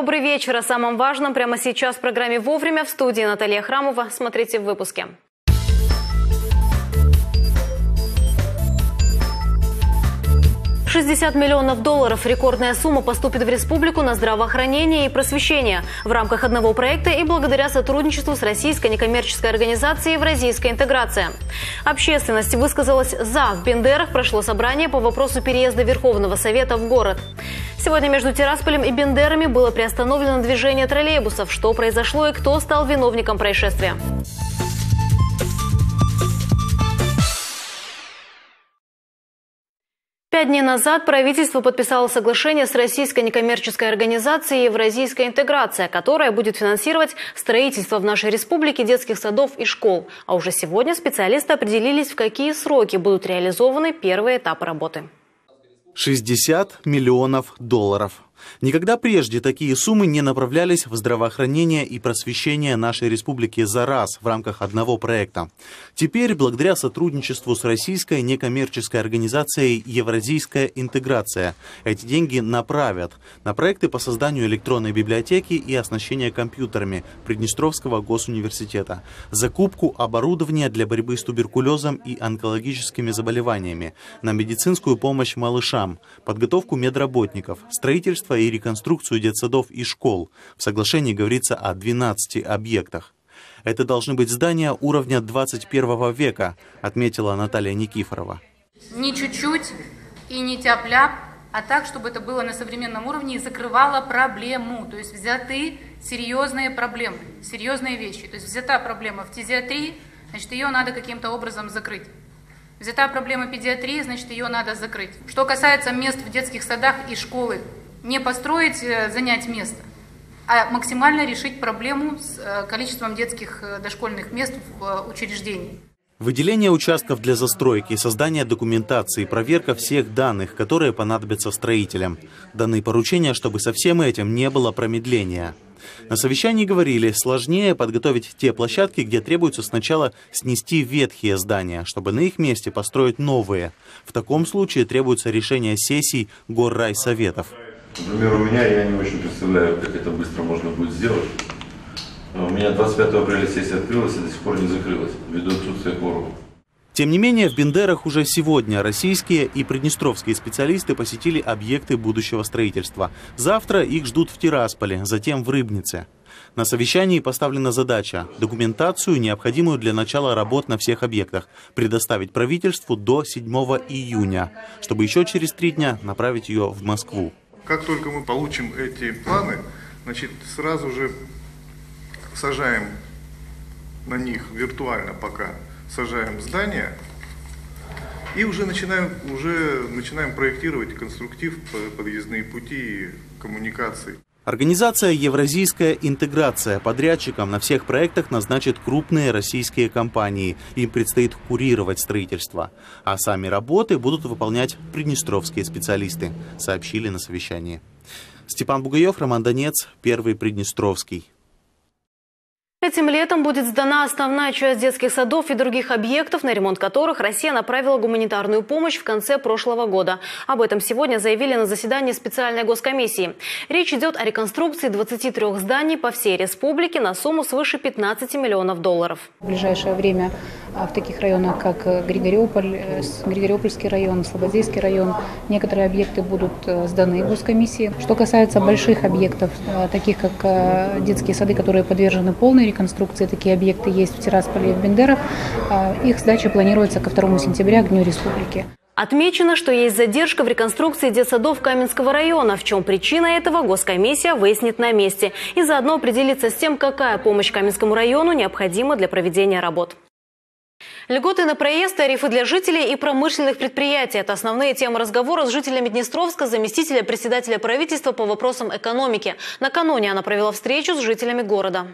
Добрый вечер. О самом важном прямо сейчас в программе «Вовремя» в студии Наталья Храмова. Смотрите в выпуске. 60 миллионов долларов – рекордная сумма поступит в республику на здравоохранение и просвещение в рамках одного проекта и благодаря сотрудничеству с российской некоммерческой организацией «Евразийская интеграция». Общественность высказалась «за». В Бендерах прошло собрание по вопросу переезда Верховного Совета в город. Сегодня между Тирасполем и Бендерами было приостановлено движение троллейбусов. Что произошло и кто стал виновником происшествия? Пять дней назад правительство подписало соглашение с российской некоммерческой организацией «Евразийская интеграция», которая будет финансировать строительство в нашей республике детских садов и школ. А уже сегодня специалисты определились, в какие сроки будут реализованы первые этапы работы. 60 миллионов долларов. Никогда прежде такие суммы не направлялись в здравоохранение и просвещение нашей республики за раз в рамках одного проекта. Теперь, благодаря сотрудничеству с российской некоммерческой организацией «Евразийская интеграция», эти деньги направят на проекты по созданию электронной библиотеки и оснащения компьютерами Приднестровского госуниверситета, закупку оборудования для борьбы с туберкулезом и онкологическими заболеваниями, на медицинскую помощь малышам, подготовку медработников, строительство и реконструкцию детсадов и школ. В соглашении говорится о 12 объектах. Это должны быть здания уровня 21 века, отметила Наталья Никифорова. Не чуть-чуть и не тяп-ляп, а так, чтобы это было на современном уровне и закрывало проблему. То есть взяты серьезные проблемы, серьезные вещи. То есть взята проблема в фтизиатрии, значит, ее надо каким-то образом закрыть. Взята проблема педиатрии, значит, ее надо закрыть. Что касается мест в детских садах и школы, не построить, э, занять место, а максимально решить проблему с э, количеством детских э, дошкольных мест в учреждении. Выделение участков для застройки, создание документации, проверка всех данных, которые понадобятся строителям. Даны поручения, чтобы со всем этим не было промедления. На совещании говорили, сложнее подготовить те площадки, где требуется сначала снести ветхие здания, чтобы на их месте построить новые. В таком случае требуется решение сессий горрайсоветов. Например, у меня я не очень представляю, как это быстро можно будет сделать. У меня 25 апреля сессия открылась и до сих пор не закрылась, ввиду отсутствия кворума. Тем не менее, в Бендерах уже сегодня российские и приднестровские специалисты посетили объекты будущего строительства. Завтра их ждут в Тирасполе, затем в Рыбнице. На совещании поставлена задача – документацию, необходимую для начала работ на всех объектах, предоставить правительству до 7 июня, чтобы еще через три дня направить ее в Москву. Как только мы получим эти планы, значит, сразу же сажаем на них виртуально пока, сажаем здания и уже начинаем, уже начинаем проектировать конструктив, подъездные пути, коммуникации. Организация «Евразийская интеграция» подрядчиком на всех проектах назначит крупные российские компании. Им предстоит курировать строительство. А сами работы будут выполнять приднестровские специалисты, сообщили на совещании. Степан Бугаев, Роман Донец, Первый Приднестровский. Этим летом будет сдана основная часть детских садов и других объектов, на ремонт которых Россия направила гуманитарную помощь в конце прошлого года. Об этом сегодня заявили на заседании специальной госкомиссии. Речь идет о реконструкции 23 зданий по всей республике на сумму свыше 15 миллионов долларов. В ближайшее время в таких районах, как Григориополь, э, Григориопольский район, Слободейский район, некоторые объекты будут э, сданы госкомиссии. Что касается больших объектов, э, таких как детские сады, которые подвержены полной реконструкции. Такие объекты есть в Тирасполе и в Бендерах. А, их сдача планируется ко 2 сентября, к Дню Республики. Отмечено, что есть задержка в реконструкции детсадов Каменского района. В чем причина этого, госкомиссия выяснит на месте. И заодно определится с тем, какая помощь Каменскому району необходима для проведения работ. Льготы на проезд, тарифы для жителей и промышленных предприятий – это основные темы разговора с жителями Днестровска, заместителя председателя правительства по вопросам экономики. Накануне она провела встречу с жителями города.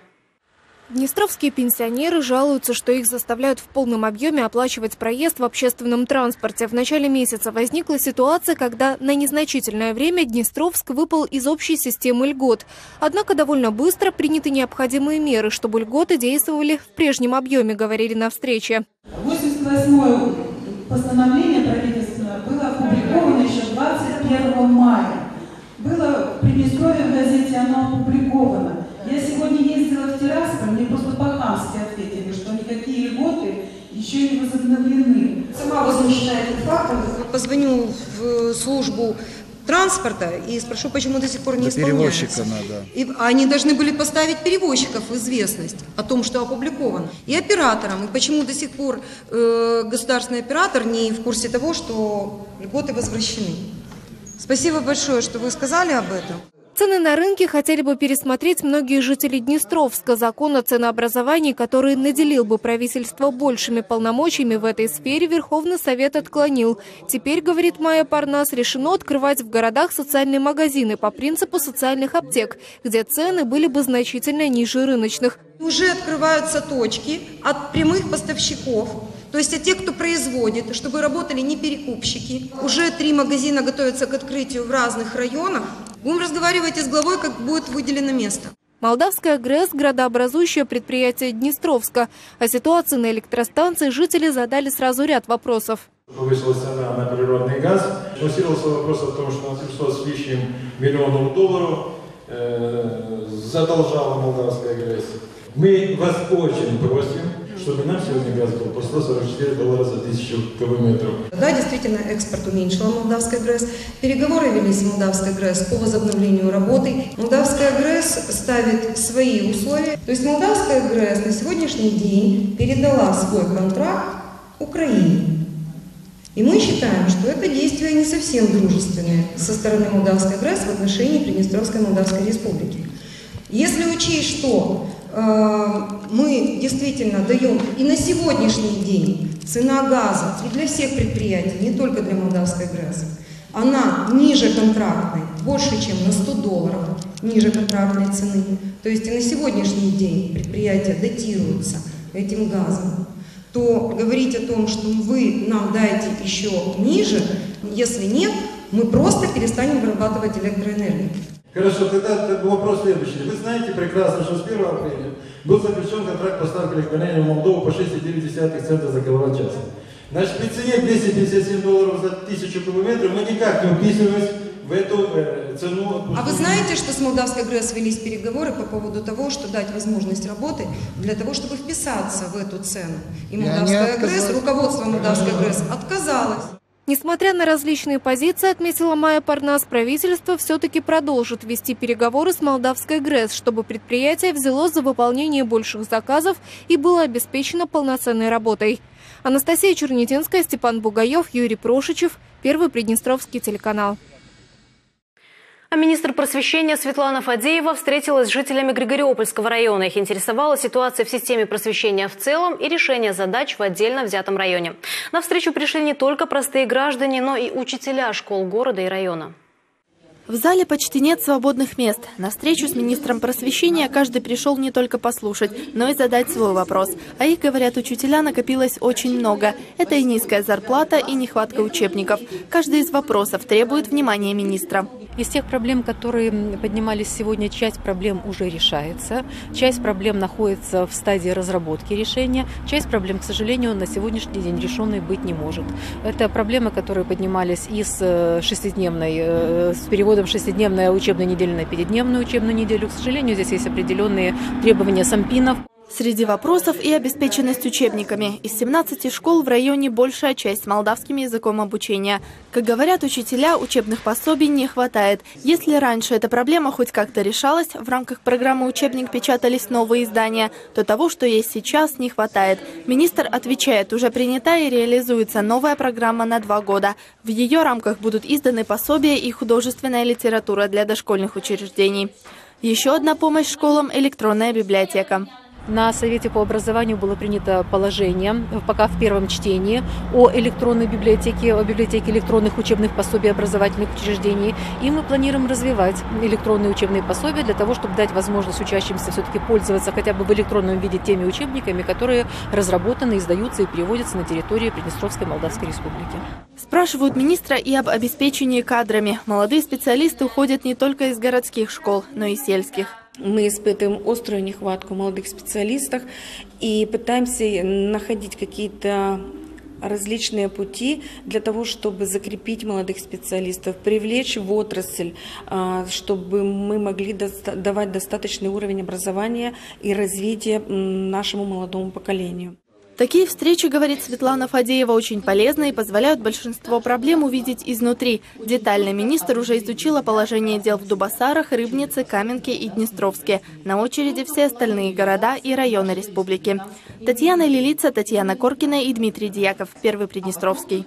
Днестровские пенсионеры жалуются, что их заставляют в полном объеме оплачивать проезд в общественном транспорте. В начале месяца возникла ситуация, когда на незначительное время Днестровск выпал из общей системы льгот. Однако довольно быстро приняты необходимые меры, чтобы льготы действовали в прежнем объеме, говорили на встрече. 88 постановление правительственное было опубликовано еще 21 мая. Было принято Приднестровье в газете, оно опубликовано. Я сегодня ездила в Мне просто по-хамски ответили, что никакие льготы еще не возобновлены. Сама возмущена этим фактом. Позвоню в службу транспорта и спрошу, почему до сих пор не исполняется. Перевозчика надо. И они должны были поставить перевозчиков в известность о том, что опубликовано. И операторам. И почему до сих пор э, государственный оператор не в курсе того, что льготы возвращены. Спасибо большое, что вы сказали об этом. Цены на рынке хотели бы пересмотреть многие жители Днестровска. Закон о ценообразовании, который наделил бы правительство большими полномочиями в этой сфере, Верховный Совет отклонил. Теперь, говорит Майя Парнас, решено открывать в городах социальные магазины по принципу социальных аптек, где цены были бы значительно ниже рыночных. Уже открываются точки от прямых поставщиков, то есть от тех, кто производит, чтобы работали не перекупщики. Уже три магазина готовятся к открытию в разных районах. Будем разговаривать с главой, как будет выделено место. Молдавская ГРЭС – градообразующее предприятие Днестровска. О ситуации на электростанции жители задали сразу ряд вопросов. Повысилась цена на природный газ. Муссировался вопрос о том, что на 700 с лишним миллионов долларов э, задолжала молдавская ГРЭС. Мы вас очень просим, чтобы нам сегодня газ был по 144 доллара за тысячу кубометров. Да, действительно, экспорт уменьшила Молдавская ГРЭС. Переговоры велись с Молдавской ГРЭС по возобновлению работы. Молдавская ГРЭС ставит свои условия. То есть Молдавская ГРЭС на сегодняшний день передала свой контракт Украине. И мы считаем, что это действие не совсем дружественное со стороны Молдавской ГРЭС в отношении Приднестровской Молдавской Республики. Если учесть, что мы действительно даем и на сегодняшний день цена газа и для всех предприятий, не только для Молдавской ГРЭС, она ниже контрактной, больше, чем на 100 долларов ниже контрактной цены. То есть и на сегодняшний день предприятия датируются этим газом то говорить о том, что вы нам дайте еще ниже, если нет, мы просто перестанем вырабатывать электроэнергию. Хорошо, тогда вопрос следующий. Вы знаете прекрасно, что с 1 апреля был заключен контракт поставки электроэнергии в Молдову по 6,9 цента за киловатт-час. Значит, при цене 257 долларов за тысячу кубометров мы никак не уписываемся в эту э, цену. А вы знаете, что с Молдавской ГРЭС велись переговоры по поводу того, что дать возможность работы для того, чтобы вписаться в эту цену? И Молдавская ГРЭС, руководство Молдавской ГРЭС отказалось. Несмотря на различные позиции, отметила Майя Парнас, правительство все-таки продолжит вести переговоры с Молдавской ГРЭС, чтобы предприятие взяло за выполнение больших заказов и было обеспечено полноценной работой. Анастасия Чернетинская, Степан Бугаев, Юрий Прошичев, Первый Приднестровский телеканал. А министр просвещения Светлана Фадеева встретилась с жителями Григориопольского района. Их интересовала ситуация в системе просвещения в целом и решение задач в отдельно взятом районе. На встречу пришли не только простые граждане, но и учителя школ города и района. В зале почти нет свободных мест. На встречу с министром просвещения каждый пришел не только послушать, но и задать свой вопрос. А их, говорят учителя, накопилось очень много. Это и низкая зарплата, и нехватка учебников. Каждый из вопросов требует внимания министра. Из тех проблем, которые поднимались сегодня, часть проблем уже решается, часть проблем находится в стадии разработки решения, часть проблем, к сожалению, на сегодняшний день решенной быть не может. Это проблемы, которые поднимались и с э, шестидневной, э, с переводом шестидневная учебная неделя на пятидневную учебную неделю. К сожалению, здесь есть определенные требования сампинов. Среди вопросов и обеспеченность учебниками. Из 17 школ в районе большая часть молдавским языком обучения. Как говорят учителя, учебных пособий не хватает. Если раньше эта проблема хоть как-то решалась, в рамках программы «Учебник» печатались новые издания, то того, что есть сейчас, не хватает. Министр отвечает, уже принята и реализуется новая программа на два года. В ее рамках будут изданы пособия и художественная литература для дошкольных учреждений. Еще одна помощь школам – электронная библиотека. На Совете по образованию было принято положение, пока в первом чтении, о электронной библиотеке, о библиотеке электронных учебных пособий образовательных учреждений. И мы планируем развивать электронные учебные пособия для того, чтобы дать возможность учащимся все-таки пользоваться хотя бы в электронном виде теми учебниками, которые разработаны, издаются и переводятся на территории Приднестровской Молдавской Республики. Спрашивают министра и об обеспечении кадрами. Молодые специалисты уходят не только из городских школ, но и сельских. Мы испытываем острую нехватку молодых специалистов и пытаемся находить какие-то различные пути для того, чтобы закрепить молодых специалистов, привлечь в отрасль, а, чтобы мы могли давать достаточный уровень образования и развития нашему молодому поколению. Такие встречи, говорит Светлана Фадеева, очень полезны и позволяют большинство проблем увидеть изнутри. Детально министр уже изучила положение дел в Дубасарах, Рыбнице, Каменке и Днестровске. На очереди все остальные города и районы республики. Татьяна Лилица, Татьяна Коркина и Дмитрий Дьяков. Первый Приднестровский.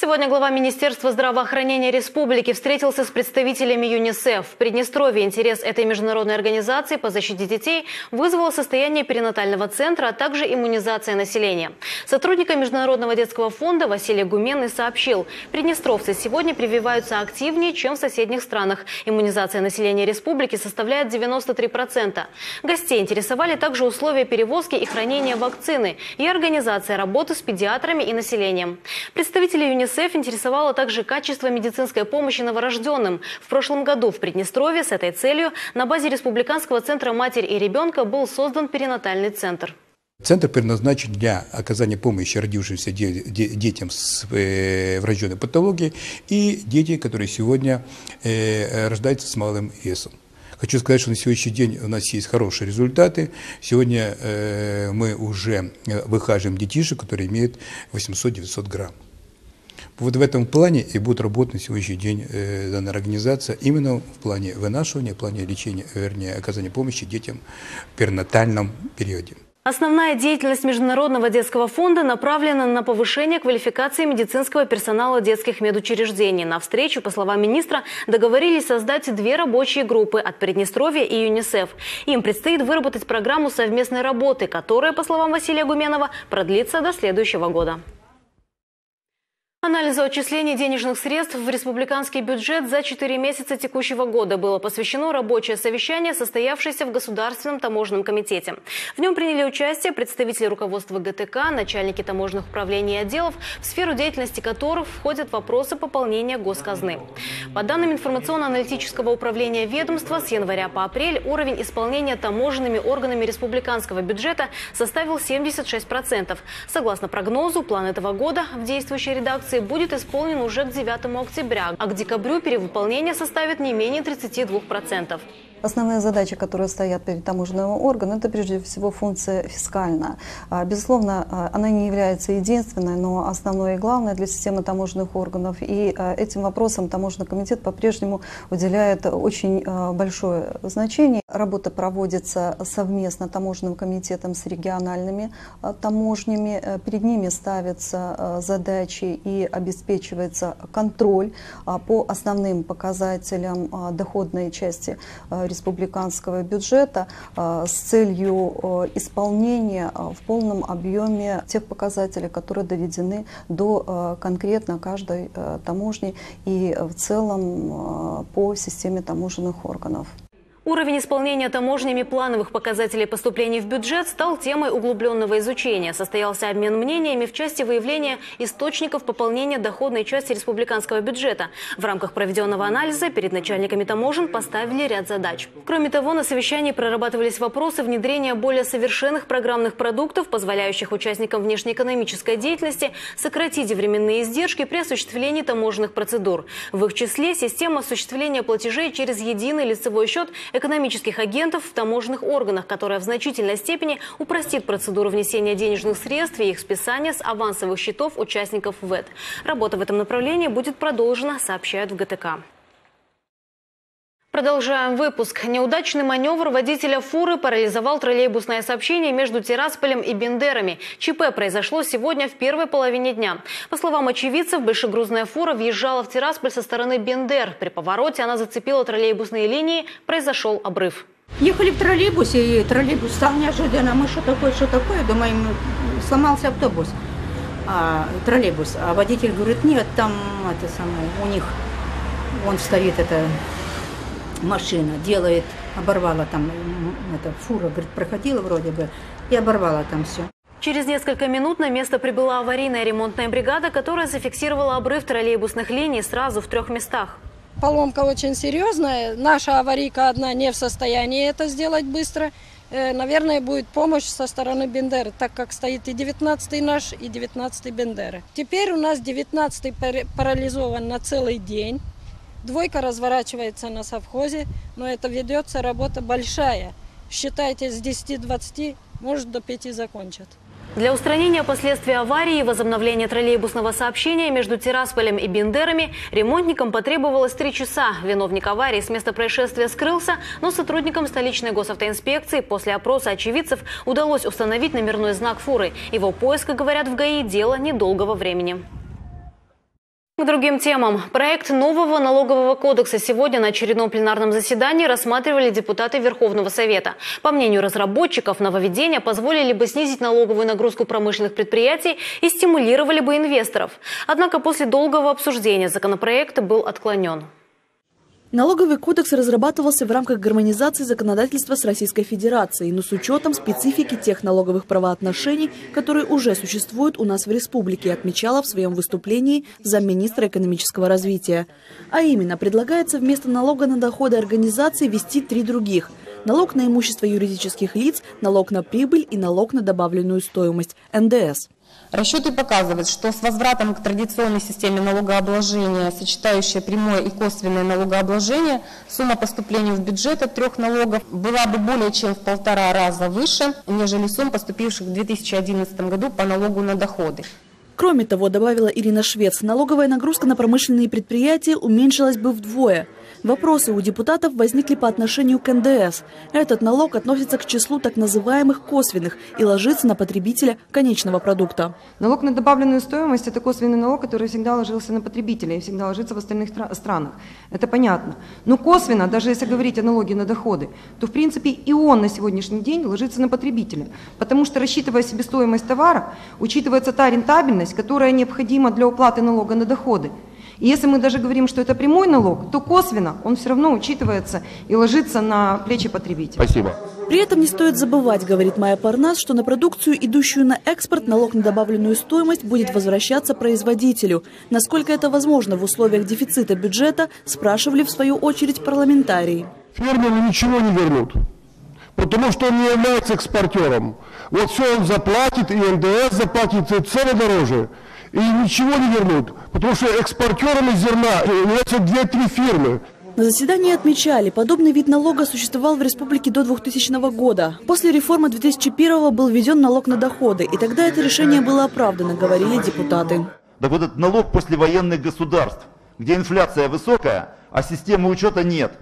Сегодня глава Министерства здравоохранения республики встретился с представителями ЮНИСЕФ. В Приднестровье интерес этой международной организации по защите детей вызвало состояние перинатального центра, а также иммунизация населения. Сотрудника Международного детского фонда Василий Гуменный сообщил, приднестровцы сегодня прививаются активнее, чем в соседних странах. Иммунизация населения республики составляет 93%. Гостей интересовали также условия перевозки и хранения вакцины и организация работы с педиатрами и населением. Представители ЮНИСЕФ ЮНИСЕФ интересовало также качество медицинской помощи новорожденным. В прошлом году в Приднестровье с этой целью на базе Республиканского центра «Матерь и ребенка» был создан перинатальный центр. Центр предназначен для оказания помощи родившимся детям с э, врожденной патологией и дети, которые сегодня э, рождаются с малым весом. Хочу сказать, что на сегодняшний день у нас есть хорошие результаты. Сегодня э, мы уже выхаживаем детишек, которые имеют 800-900 грамм. Вот в этом плане и будет работать на сегодняшний день э, данная организация именно в плане вынашивания, в плане лечения, вернее, оказания помощи детям в перинатальном периоде. Основная деятельность Международного детского фонда направлена на повышение квалификации медицинского персонала детских медучреждений. На встречу, по словам министра, договорились создать две рабочие группы от Приднестровья и ЮНИСЕФ. Им предстоит выработать программу совместной работы, которая, по словам Василия Гуменова, продлится до следующего года. Анализу отчислений денежных средств в республиканский бюджет за 4 месяца текущего года было посвящено рабочее совещание, состоявшееся в Государственном таможенном комитете. В нем приняли участие представители руководства ГТК, начальники таможенных управлений и отделов, в сферу деятельности которых входят вопросы пополнения госказны. По данным информационно-аналитического управления ведомства, с января по апрель уровень исполнения таможенными органами республиканского бюджета составил 76%. Согласно прогнозу, план этого года в действующей редакции акции будет исполнен уже к 9 октября, а к декабрю перевыполнение составит не менее 32%. Основные задачи, которые стоят перед таможенным органом, это прежде всего функция фискальная. А, безусловно, а, она не является единственной, но основной и главной для системы таможенных органов. И а, этим вопросам таможенный комитет по-прежнему уделяет очень большое значение. Работа проводится совместно таможенным комитетом с региональными таможнями. Э, перед ними ставятся задачи и обеспечивается контроль по основным показателям доходной части республиканского бюджета э, с целью э, исполнения э, в полном объеме тех показателей, которые доведены до конкретно каждой таможни и в целом по системе таможенных органов. Уровень исполнения таможнями плановых показателей поступлений в бюджет стал темой углубленного изучения. Состоялся обмен мнениями в части выявления источников пополнения доходной части республиканского бюджета. В рамках проведенного анализа перед начальниками таможен поставили ряд задач. Кроме того, на совещании прорабатывались вопросы внедрения более совершенных программных продуктов, позволяющих участникам внешнеэкономической деятельности сократить временные издержки при осуществлении таможенных процедур. В их числе система осуществления платежей через единый лицевой счет – экономических агентов в таможенных органах, которая в значительной степени упростит процедуру внесения денежных средств и их списания с авансовых счетов участников ВЭД. Работа в этом направлении будет продолжена, сообщают в ГТК. Продолжаем выпуск. Неудачный маневр водителя фуры парализовал троллейбусное сообщение между Тирасполем и Бендерами. ЧП произошло сегодня в первой половине дня. По словам очевидцев, большегрузная фура въезжала в Тирасполь со стороны Бендер. При повороте она зацепила троллейбусные линии, произошел обрыв. Ехали в троллейбусе, и троллейбус стал неожиданно. Мы что такое, что такое? Думаем, сломался автобус, а, троллейбус. А водитель говорит, нет, там это самое, у них, он стоит это машина делает, оборвала там, эта фура, говорит, проходила вроде бы, и оборвала там все. Через несколько минут на место прибыла аварийная ремонтная бригада, которая зафиксировала обрыв троллейбусных линий сразу в трех местах. Поломка очень серьезная. Наша аварийка одна не в состоянии это сделать быстро. э, наверное, будет помощь со стороны Бендеры, так как стоит и 19-й наш, и 19-й Бендеры. Теперь у нас 19-й парализован на целый день. Двойка разворачивается на совхозе, но это ведется работа большая. Считайте, с 10-20, может, до 5 закончат. Для устранения последствий аварии и возобновления троллейбусного сообщения между Тирасполем и Бендерами ремонтникам потребовалось три часа. Виновник аварии с места происшествия скрылся, но сотрудникам столичной госавтоинспекции после опроса очевидцев удалось установить номерной знак фуры. Его поиск, говорят в ГАИ, дело недолгого времени. К другим темам. Проект нового налогового кодекса сегодня на очередном пленарном заседании рассматривали депутаты Верховного Совета. По мнению разработчиков, нововведения позволили бы снизить налоговую нагрузку промышленных предприятий и стимулировали бы инвесторов. Однако после долгого обсуждения законопроект был отклонен. Налоговый кодекс разрабатывался в рамках гармонизации законодательства с Российской Федерацией, но с учетом специфики тех налоговых правоотношений, которые уже существуют у нас в республике, отмечала в своем выступлении замминистра экономического развития. А именно, предлагается вместо налога на доходы организации ввести три других – налог на имущество юридических лиц, налог на прибыль и налог на добавленную стоимость – НДС. Расчеты показывают, что с возвратом к традиционной системе налогообложения, сочетающей прямое и косвенное налогообложение, сумма поступлений в бюджет от трех налогов была бы более чем в полтора раза выше, нежели сумм, поступивших в 2011 году по налогу на доходы. Кроме того, добавила Ирина Швец, налоговая нагрузка на промышленные предприятия уменьшилась бы вдвое – Вопросы у депутатов возникли по отношению к НДС. Этот налог относится к числу так называемых косвенных и ложится на потребителя конечного продукта. Налог на добавленную стоимость – это косвенный налог, который всегда ложился на потребителя и всегда ложится в остальных странах. Это понятно. Но косвенно, даже если говорить о налоге на доходы, то в принципе и он на сегодняшний день ложится на потребителя. Потому что рассчитывая себестоимость товара, учитывается та рентабельность, которая необходима для уплаты налога на доходы. И если мы даже говорим, что это прямой налог, то косвенно он все равно учитывается и ложится на плечи потребителя. Спасибо. При этом не стоит забывать, говорит Майя Парнас, что на продукцию, идущую на экспорт, налог на добавленную стоимость будет возвращаться производителю. Насколько это возможно в условиях дефицита бюджета, спрашивали в свою очередь парламентарии. Фермеру ничего не вернут, потому что он не является экспортером. Вот все он заплатит, и НДС заплатит, и цены дороже и ничего не вернут, потому что экспортерами зерна являются две-три фирмы. На заседании отмечали, подобный вид налога существовал в республике до 2000 года. После реформы 2001 был введен налог на доходы, и тогда это решение было оправдано, говорили депутаты. Так вот этот налог послевоенных государств, где инфляция высокая, а системы учета нет.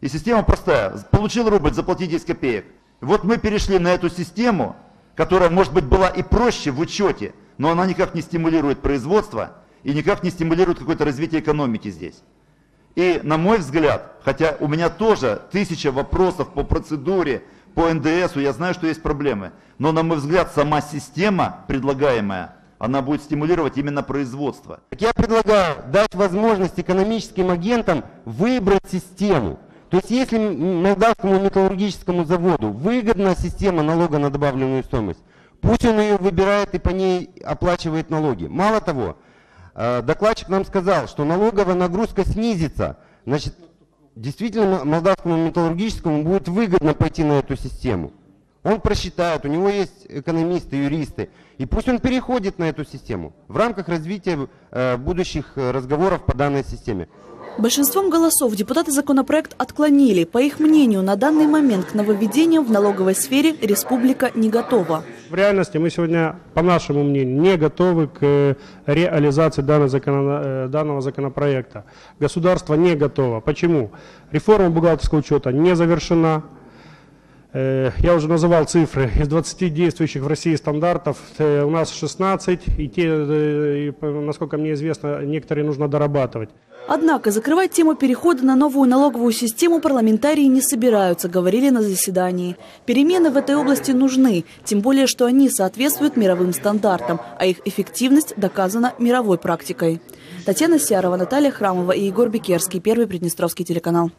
И система простая. Получил рубль, заплати 10 копеек. Вот мы перешли на эту систему, которая, может быть, была и проще в учете, но она никак не стимулирует производство и никак не стимулирует какое-то развитие экономики здесь. И на мой взгляд, хотя у меня тоже тысяча вопросов по процедуре, по НДС, я знаю, что есть проблемы, но на мой взгляд сама система предлагаемая, она будет стимулировать именно производство. Я предлагаю дать возможность экономическим агентам выбрать систему. То есть если Молдавскому металлургическому заводу выгодна система налога на добавленную стоимость, Пусть он ее выбирает и по ней оплачивает налоги. Мало того, э, докладчик нам сказал, что налоговая нагрузка снизится. Значит, действительно молдавскому металлургическому будет выгодно пойти на эту систему. Он просчитает, у него есть экономисты, юристы. И пусть он переходит на эту систему в рамках развития э, будущих разговоров по данной системе. Большинством голосов депутаты законопроект отклонили. По их мнению, на данный момент к нововведениям в налоговой сфере республика не готова. В реальности мы сегодня, по нашему мнению, не готовы к э, реализации э, данного законопроекта. Государство не готово. Почему? Реформа бухгалтерского учета не завершена. Э, я уже называл цифры. Из 20 действующих в России стандартов у нас 16, и те, насколько мне известно, некоторые нужно дорабатывать. Однако закрывать тему перехода на новую налоговую систему парламентарии не собираются, говорили на заседании. Перемены в этой области нужны, тем более, что они соответствуют мировым стандартам, а их эффективность доказана мировой практикой. Татьяна Сярова, Наталья Храмова и Егор Бекерский, Первый Приднестровский телеканал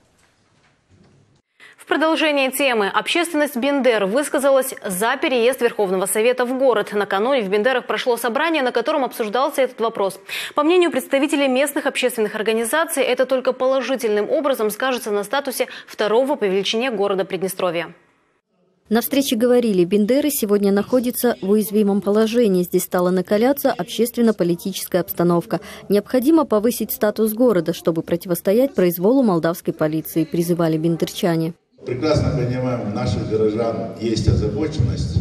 продолжение темы общественность Бендер высказалась за переезд Верховного Совета в город. Накануне в Бендерах прошло собрание, на котором обсуждался этот вопрос. По мнению представителей местных общественных организаций, это только положительным образом скажется на статусе второго по величине города Приднестровья. На встрече говорили, Бендеры сегодня находится в уязвимом положении. Здесь стала накаляться общественно-политическая обстановка. Необходимо повысить статус города, чтобы противостоять произволу молдавской полиции, призывали бендерчане. Прекрасно понимаем, наших горожан есть озабоченность,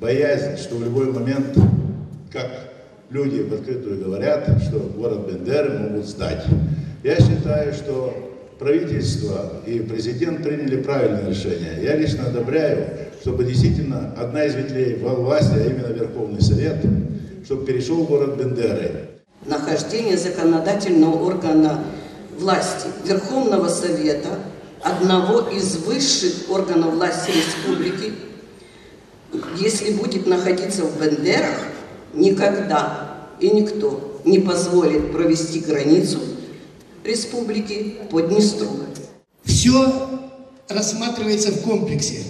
боязнь, что в любой момент, как люди в открытую говорят, что город Бендеры могут сдать. Я считаю, что правительство и президент приняли правильное решение. Я лично одобряю, чтобы действительно одна из ветвей власти, а именно Верховный Совет, чтобы перешел в город Бендеры. Нахождение законодательного органа власти Верховного Совета, одного из высших органов власти республики, если будет находиться в Бендерах, никогда и никто не позволит провести границу республики по Днестру. Все рассматривается в комплексе.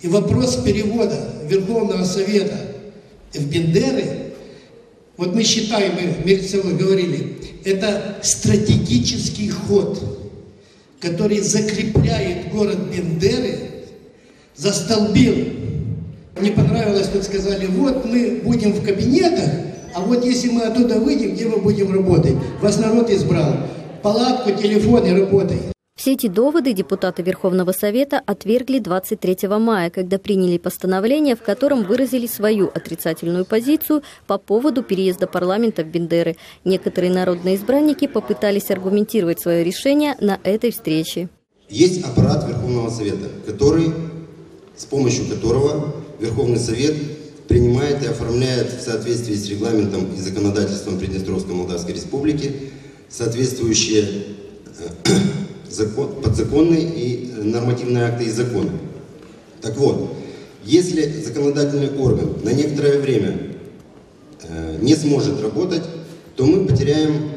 И вопрос перевода Верховного Совета в Бендеры, вот мы считаем, мы в Мельцево говорили, это стратегический ход, который закрепляет город Бендеры, застолбил. Мне понравилось, тут сказали, вот мы будем в кабинетах, а вот если мы оттуда выйдем, где мы будем работать? Вас народ избрал. Палатку, телефон и работай. Все эти доводы депутаты Верховного Совета отвергли 23 мая, когда приняли постановление, в котором выразили свою отрицательную позицию по поводу переезда парламента в Бендеры. Некоторые народные избранники попытались аргументировать свое решение на этой встрече. Есть аппарат Верховного Совета, который, с помощью которого Верховный Совет принимает и оформляет в соответствии с регламентом и законодательством Приднестровской Молдавской Республики соответствующие э, закон, подзаконные и нормативные акты и законы. Так вот, если законодательный орган на некоторое время э, не сможет работать, то мы потеряем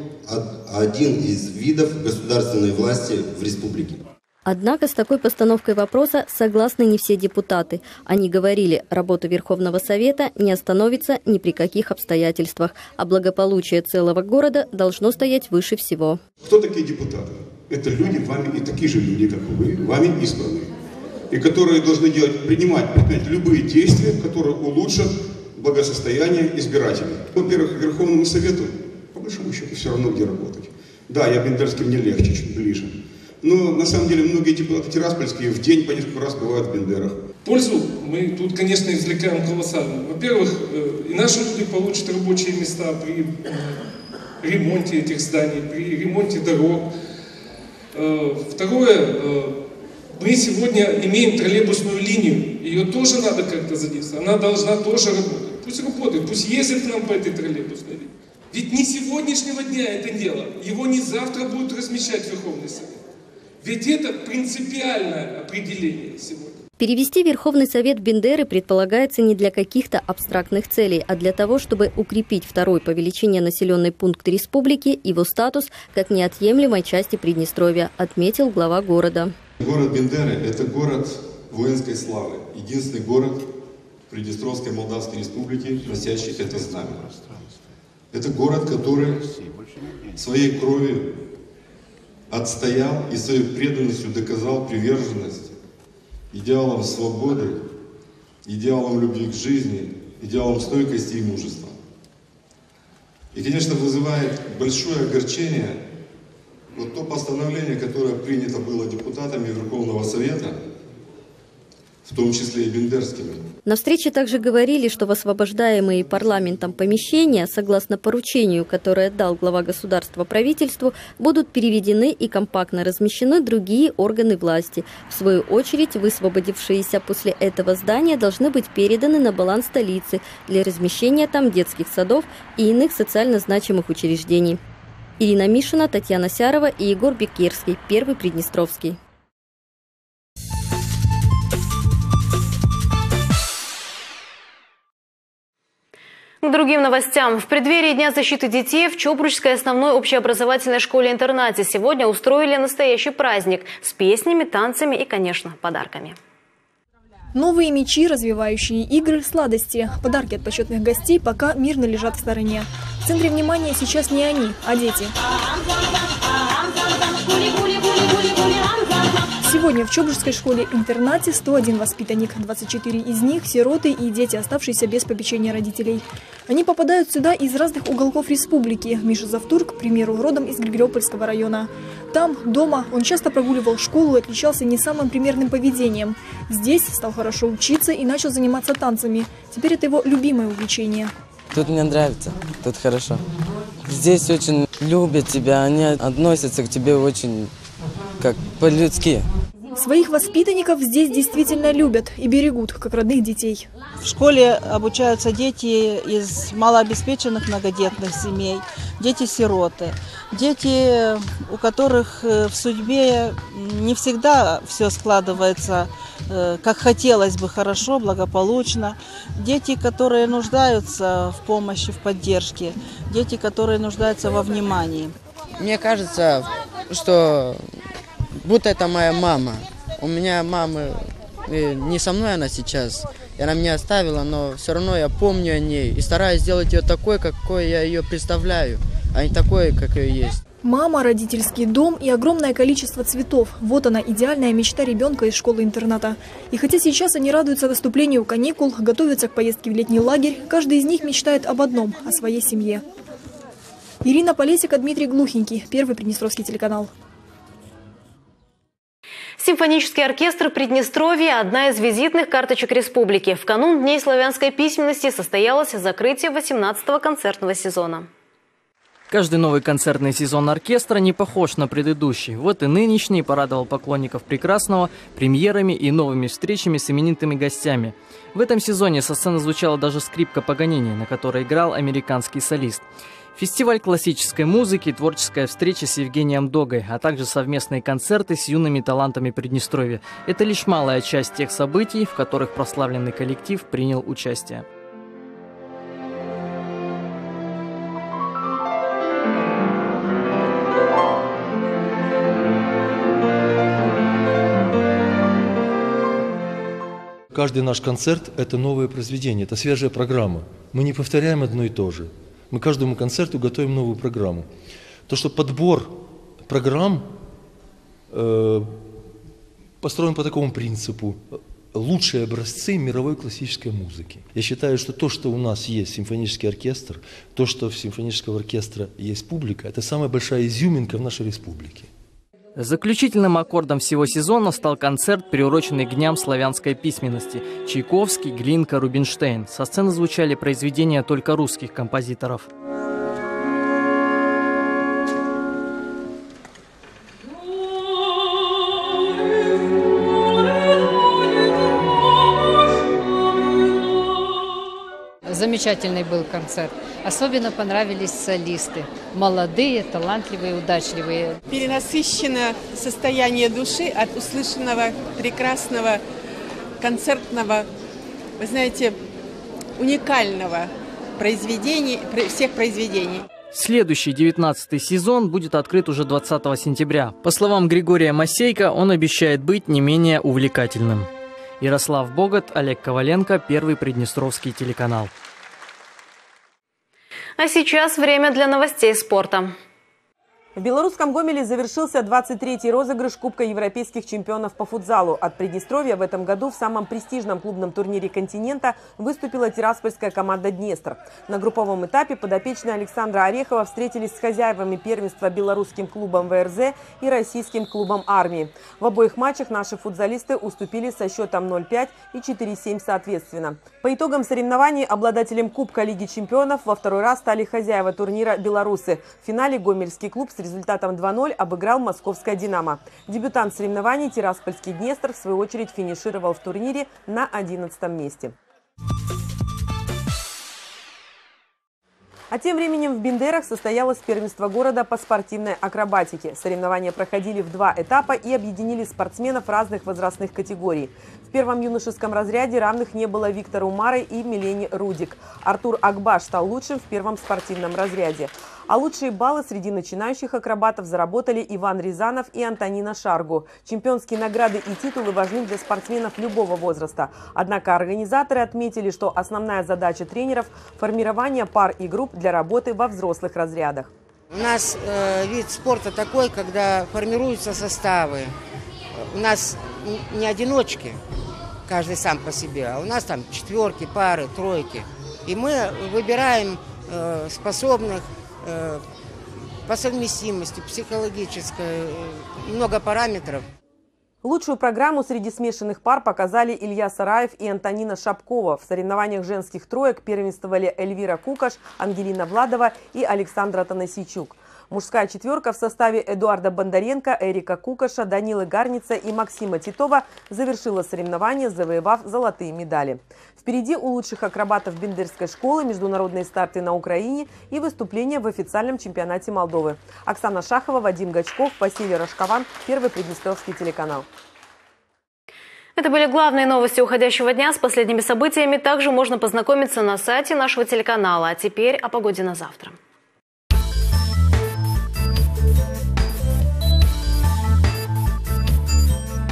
один из видов государственной власти в республике. Однако с такой постановкой вопроса согласны не все депутаты. Они говорили, работа Верховного Совета не остановится ни при каких обстоятельствах, а благополучие целого города должно стоять выше всего. Кто такие депутаты? Это люди, вами и такие же люди, как вы, вами избранные. И которые должны делать, принимать, предпринять любые действия, которые улучшат благосостояние избирателей. Во-первых, Верховному Совету, по большому счету, все равно где работать. Да, я Бендерским не легче, чуть ближе. Но на самом деле многие депутаты тираспольские в день по несколько раз бывают в Бендерах. Пользу мы тут, конечно, извлекаем колоссальную. Во-первых, э, и наши люди получат рабочие места при э, ремонте этих зданий, при ремонте дорог. Э, второе, мы сегодня имеем троллейбусную линию, ее тоже надо как-то задействовать, она должна тоже работать. Пусть работает, пусть ездит к нам по этой троллейбусной линии. Ведь не сегодняшнего дня это дело, его не завтра будут размещать Верховный Совет. Ведь это принципиальное определение сегодня. Перевести Верховный Совет Бендеры предполагается не для каких-то абстрактных целей, а для того, чтобы укрепить второй по величине населенный пункт республики, его статус как неотъемлемой части Приднестровья, отметил глава города. Город Бендеры – это город воинской славы, единственный город Приднестровской Молдавской Республики, носящий это знамя. Это город, который своей кровью отстоял и своей преданностью доказал приверженность идеалам свободы, идеалам любви к жизни, идеалам стойкости и мужества. И, конечно, вызывает большое огорчение вот то постановление, которое принято было депутатами Верховного Совета – в том числе и бендерскими. На встрече также говорили, что в освобождаемые парламентом помещения, согласно поручению, которое дал глава государства правительству, будут переведены и компактно размещены другие органы власти. В свою очередь, высвободившиеся после этого здания должны быть переданы на баланс столицы для размещения там детских садов и иных социально значимых учреждений. Ирина Мишина, Татьяна Сярова и Егор Бекирский, Первый Приднестровский. Другим новостям. В преддверии Дня защиты детей в Чопручской основной общеобразовательной школе-интернате сегодня устроили настоящий праздник с песнями, танцами и, конечно, подарками. Новые мечи, развивающие игры, сладости. Подарки от почетных гостей пока мирно лежат в стороне. В центре внимания сейчас не они, а дети. Сегодня в Чобружской школе-интернате 101 воспитанник, 24 из них – сироты и дети, оставшиеся без попечения родителей. Они попадают сюда из разных уголков республики. Миша Завтурк, к примеру, родом из Григориопольского района. Там, дома, он часто прогуливал школу и отличался не самым примерным поведением. Здесь стал хорошо учиться и начал заниматься танцами. Теперь это его любимое увлечение. Тут мне нравится, тут хорошо. Здесь очень любят тебя, они относятся к тебе очень как по-людски. Своих воспитанников здесь действительно любят и берегут, как родных детей. В школе обучаются дети из малообеспеченных многодетных семей, дети-сироты, дети, у которых э, в судьбе не всегда все складывается, э, как хотелось бы, хорошо, благополучно. Дети, которые нуждаются в помощи, в поддержке, дети, которые нуждаются во внимании. Мне кажется, что будто это моя мама. У меня мамы не со мной она сейчас, и она меня оставила, но все равно я помню о ней и стараюсь сделать ее такой, какой я ее представляю, а не такой, как ее есть. Мама, родительский дом и огромное количество цветов. Вот она, идеальная мечта ребенка из школы-интерната. И хотя сейчас они радуются наступлению каникул, готовятся к поездке в летний лагерь, каждый из них мечтает об одном – о своей семье. Ирина Полесика, Дмитрий Глухенький, Первый Приднестровский телеканал. Симфонический оркестр Приднестровья – одна из визитных карточек республики. В канун Дней славянской письменности состоялось закрытие 18-го концертного сезона. Каждый новый концертный сезон оркестра не похож на предыдущий. Вот и нынешний порадовал поклонников прекрасного премьерами и новыми встречами с именитыми гостями. В этом сезоне со сцены звучала даже скрипка Паганини, на которой играл американский солист. Фестиваль классической музыки, творческая встреча с Евгением Догой, а также совместные концерты с юными талантами Приднестровья. Это лишь малая часть тех событий, в которых прославленный коллектив принял участие. Каждый наш концерт – это новое произведение, это свежая программа. Мы не повторяем одно и то же. Мы каждому концерту готовим новую программу. То, что подбор программ э, построен по такому принципу лучшие образцы мировой классической музыки. Я считаю, что то, что у нас есть симфонический оркестр, то, что в симфонического оркестра есть публика, это самая большая изюминка в нашей республике. Заключительным аккордом всего сезона стал концерт, приуроченный к Дням славянской письменности. Чайковский, Глинка, Рубинштейн. Со сцены звучали произведения только русских композиторов. Замечательный был концерт. Особенно понравились солисты. Молодые, талантливые, удачливые. Перенасыщено состояние души от услышанного прекрасного концертного, вы знаете, уникального произведения, всех произведений. Следующий, 19 сезон, будет открыт уже 20 сентября. По словам Григория Масейка, он обещает быть не менее увлекательным. Ярослав Богат, Олег Коваленко, Первый Приднестровский телеканал. А сейчас время для новостей спорта. В белорусском Гомеле завершился 23-й розыгрыш Кубка европейских чемпионов по футзалу. От Приднестровья в этом году в самом престижном клубном турнире континента выступила тираспольская команда «Днестр». На групповом этапе подопечные Александра Орехова встретились с хозяевами первенства белорусским клубом ВРЗ и российским клубом «Армии». В обоих матчах наши футзалисты уступили со счетом 0-5 и 4-7 соответственно. По итогам соревнований обладателем Кубка Лиги чемпионов во второй раз стали хозяева турнира «Белорусы». В финале гомельский клуб результатом 2-0 обыграл московская «Динамо». Дебютант соревнований Тираспольский Днестр в свою очередь финишировал в турнире на 11 месте. А тем временем в Бендерах состоялось первенство города по спортивной акробатике. Соревнования проходили в два этапа и объединили спортсменов разных возрастных категорий. В первом юношеском разряде равных не было Виктору Марой и Милене Рудик. Артур Акбаш стал лучшим в первом спортивном разряде. А лучшие баллы среди начинающих акробатов заработали Иван Рязанов и Антонина Шаргу. Чемпионские награды и титулы важны для спортсменов любого возраста. Однако организаторы отметили, что основная задача тренеров – формирование пар и групп для работы во взрослых разрядах. У нас э, вид спорта такой, когда формируются составы. у нас не одиночки, каждый сам по себе, а у нас там четверки, пары, тройки. И мы выбираем э, способных по совместимости, психологической, э, много параметров. Лучшую программу среди смешанных пар показали Илья Сараев и Антонина Шапкова. В соревнованиях женских троек первенствовали Эльвира Кукаш, Ангелина Владова и Александра Танасичук. Мужская четверка в составе Эдуарда Бондаренко, Эрика Кукаша, Данилы Гарница и Максима Титова завершила соревнования, завоевав золотые медали. Впереди у лучших акробатов Бендерской школы международные старты на Украине и выступления в официальном чемпионате Молдовы. Оксана Шахова, Вадим Гачков, Василий Рожкован, Первый Приднестровский телеканал. Это были главные новости уходящего дня. С последними событиями также можно познакомиться на сайте нашего телеканала. А теперь о погоде на завтра.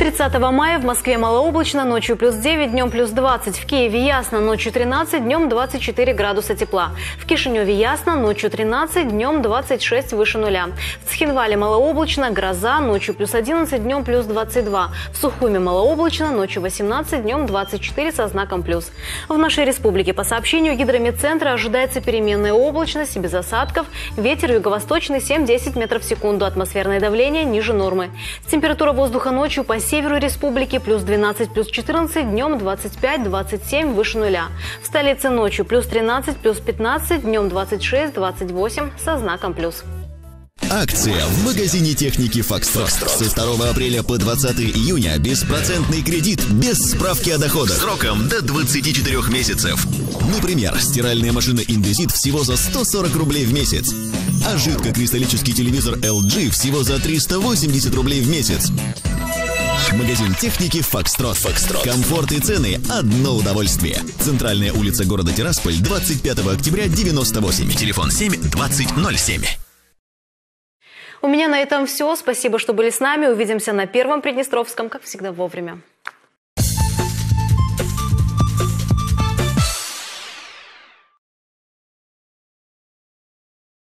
30 мая в Москве малооблачно, ночью плюс 9, днем плюс 20. В Киеве ясно, ночью 13, днем 24 градуса тепла. В Кишиневе ясно, ночью 13, днем 26 выше нуля. В Цхинвале малооблачно, гроза, ночью плюс 11, днем плюс 22. В Сухуме малооблачно, ночью 18, днем 24 со знаком плюс. В нашей республике по сообщению гидрометцентра ожидается переменная облачность без осадков. Ветер юго-восточный 7-10 метров в секунду. Атмосферное давление ниже нормы. Температура воздуха ночью по северу республики плюс 12, плюс 14, днем 25-27 выше нуля. В столице ночью плюс 13, плюс 15, днем 26-28 со знаком плюс. Акция в магазине техники «Фокстрот». Со 2 апреля по 20 июня беспроцентный кредит без справки о доходах. Сроком до 24 месяцев. Например, стиральная машина «Индезит» всего за 140 рублей в месяц. А жидкокристаллический телевизор LG всего за 380 рублей в месяц. Магазин техники «Фокстрот». «Фокстрот». Комфорт и цены – одно удовольствие. Центральная улица города Тирасполь, 25 октября, 98. Телефон 7 2007. У меня на этом все. Спасибо, что были с нами. Увидимся на Первом Приднестровском, как всегда, вовремя.